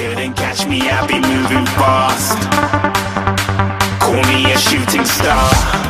couldn't catch me, I be moving fast. Call me a shooting star.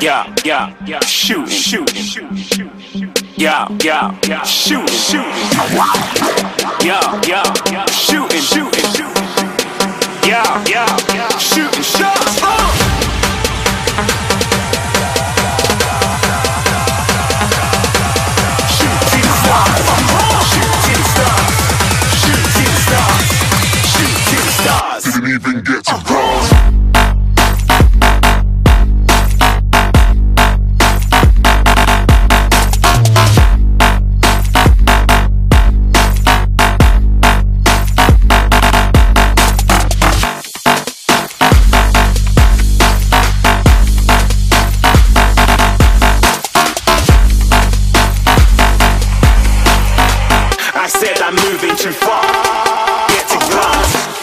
Yeah, yeah, yeah. Shoot, shoot, shoot, shoot. Yeah, yeah, yeah. Shoot, shoot. Yeah, yeah, yeah. I said I'm moving too far. Get to glass.